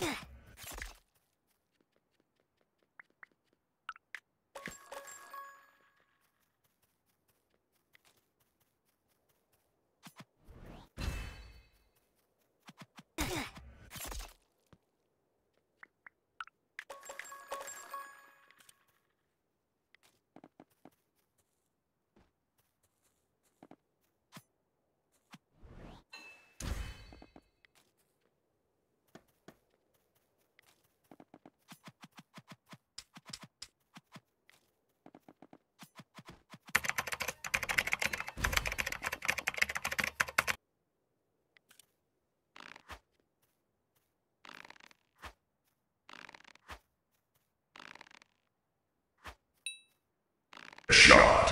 Yeah. Shot.